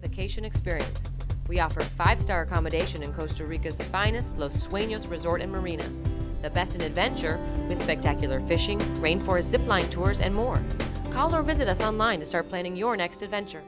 vacation experience. We offer five star accommodation in Costa Rica's finest Los Sueños Resort and Marina. The best in adventure with spectacular fishing, rainforest zipline tours, and more. Call or visit us online to start planning your next adventure.